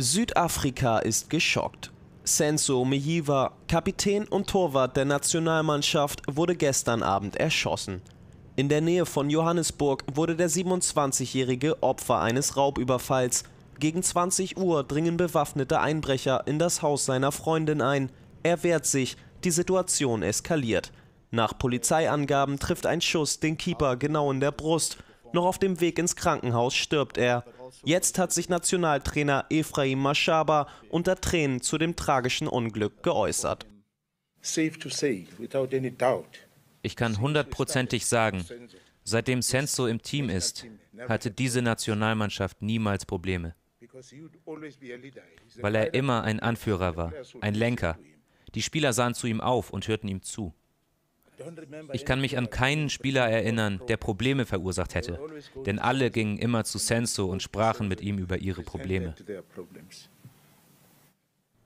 Südafrika ist geschockt. Senso Mejiwa, Kapitän und Torwart der Nationalmannschaft, wurde gestern Abend erschossen. In der Nähe von Johannesburg wurde der 27-jährige Opfer eines Raubüberfalls. Gegen 20 Uhr dringen bewaffnete Einbrecher in das Haus seiner Freundin ein. Er wehrt sich, die Situation eskaliert. Nach Polizeiangaben trifft ein Schuss den Keeper genau in der Brust. Noch auf dem Weg ins Krankenhaus stirbt er. Jetzt hat sich Nationaltrainer Ephraim Mashaba unter Tränen zu dem tragischen Unglück geäußert. Ich kann hundertprozentig sagen, seitdem Senso im Team ist, hatte diese Nationalmannschaft niemals Probleme. Weil er immer ein Anführer war, ein Lenker. Die Spieler sahen zu ihm auf und hörten ihm zu. Ich kann mich an keinen Spieler erinnern, der Probleme verursacht hätte, denn alle gingen immer zu Senso und sprachen mit ihm über ihre Probleme.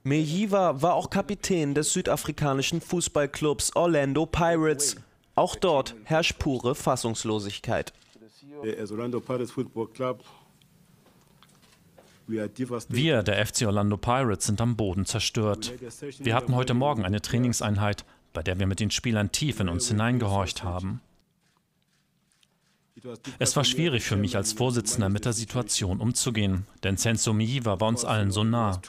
Mejiwa war auch Kapitän des südafrikanischen Fußballclubs Orlando Pirates. Auch dort herrscht pure Fassungslosigkeit. Wir, der FC Orlando Pirates, sind am Boden zerstört. Wir hatten heute Morgen eine Trainingseinheit bei der wir mit den Spielern tief in uns hineingehorcht haben. Es war schwierig für mich als Vorsitzender mit der Situation umzugehen, denn Senso Miiwa war uns allen so nah.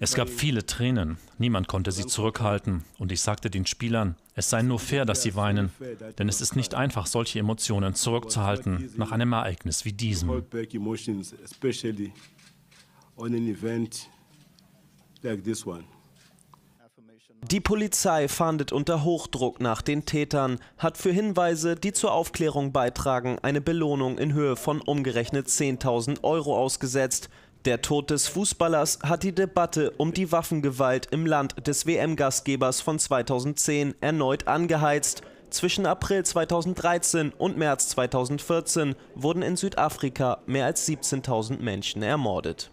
Es gab viele Tränen, niemand konnte sie zurückhalten. Und ich sagte den Spielern, es sei nur fair, dass sie weinen, denn es ist nicht einfach, solche Emotionen zurückzuhalten nach einem Ereignis wie diesem on an event like this one. Die Polizei fahndet unter Hochdruck nach den Tätern, hat für Hinweise, die zur Aufklärung beitragen, eine Belohnung in Höhe von umgerechnet 10.000 Euro ausgesetzt. Der Tod des Fußballers hat die Debatte um die Waffengewalt im Land des WM-Gastgebers von 2010 erneut angeheizt. Zwischen April 2013 und März 2014 wurden in Südafrika mehr als 17.000 Menschen ermordet.